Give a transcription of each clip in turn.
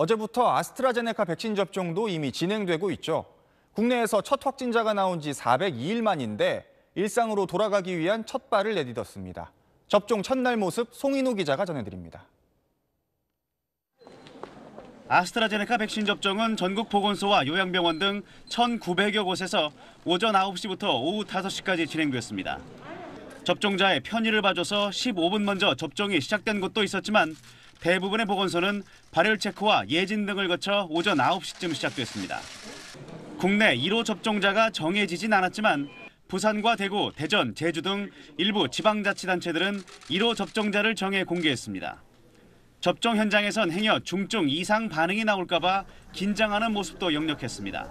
어제부터 아스트라제네카 백신 접종도 이미 진행되고 있죠. 국내에서 첫 확진자가 나온 지 402일 만인데 일상으로 돌아가기 위한 첫 발을 내딛었습니다. 접종 첫날 모습 송인우 기자가 전해드립니다. 아스트라제네카 백신 접종은 전국 보건소와 요양병원 등 1,900여 곳에서 오전 9시부터 오후 5시까지 진행됐습니다. 접종자의 편의를 봐줘서 15분 먼저 접종이 시작된 곳도 있었지만 대부분의 보건소는 발열 체크와 예진 등을 거쳐 오전 9시쯤 시작됐습니다. 국내 1호 접종자가 정해지진 않았지만 부산과 대구, 대전, 제주 등 일부 지방자치단체들은 1호 접종자를 정해 공개했습니다. 접종 현장에선 행여 중증 이상 반응이 나올까봐 긴장하는 모습도 역력했습니다.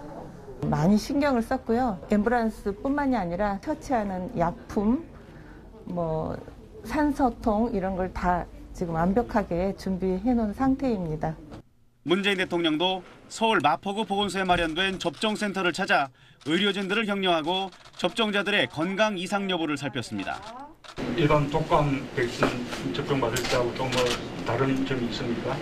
많이 신경을 썼고요. 앰뷸런스뿐만이 아니라 처치하는 약품, 뭐 산소통 이런 걸 다 지금 완벽하게 준비해 놓은 상태입니다. 문재인 대통령도 서울 마포구 보건소에 마련된 접종센터를 찾아 의료진들을 격려하고 접종자들의 건강 이상 여부를 살폈습니다. 일반 독감 백신 접종 받을 때하고 좀 뭐 다른 점이 있습니까?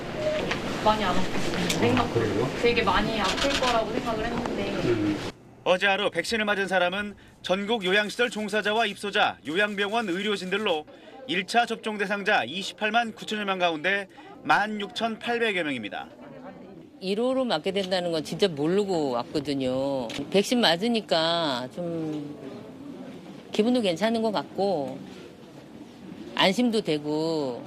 많이 안 아팠어요. 생각 그래요? 되게 많이 아플 거라고 생각을 했는데 어제 하루 백신을 맞은 사람은 전국 요양시설 종사자와 입소자, 요양병원 의료진들로 1차 접종 대상자 28만 9천여 명 가운데 16,800여 명입니다. 1호로 맞게 된다는 건 진짜 모르고 왔거든요. 백신 맞으니까 좀 기분도 괜찮은 것 같고 안심도 되고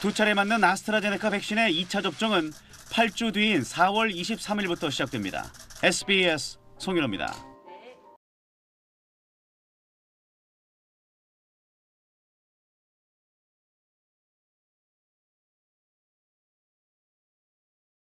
두 차례 맞는 아스트라제네카 백신의 2차 접종은 8주 뒤인 4월 23일부터 시작됩니다. SBS 송윤호입니다.